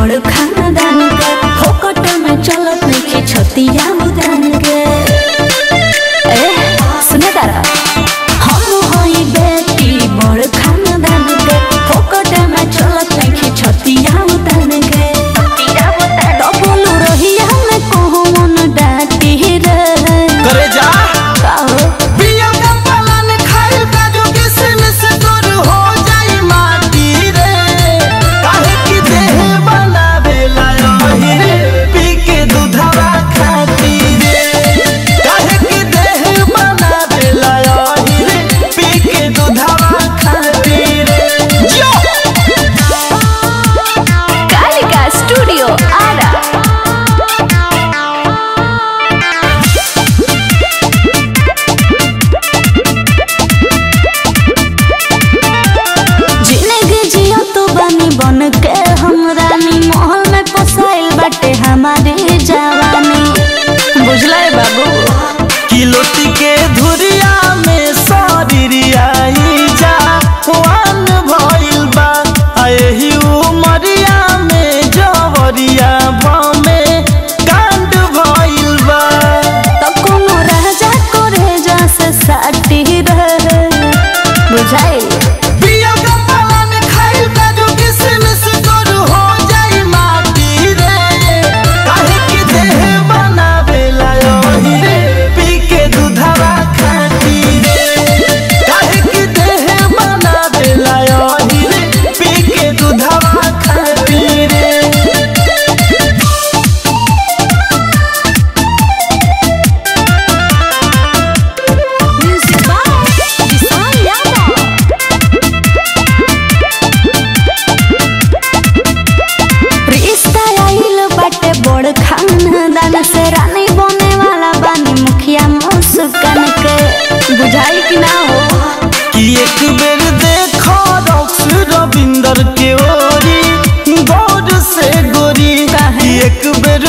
बड़ खानदान फोकट में चलत नहीं छतिया Whoa. धन से रानी बने वाला बानी मुखिया मुस्कान के बुझाई कि ना हो। कि एक बेर देखो रॉक्स रविंदर के ओरी गौर से गोरी। एक बेर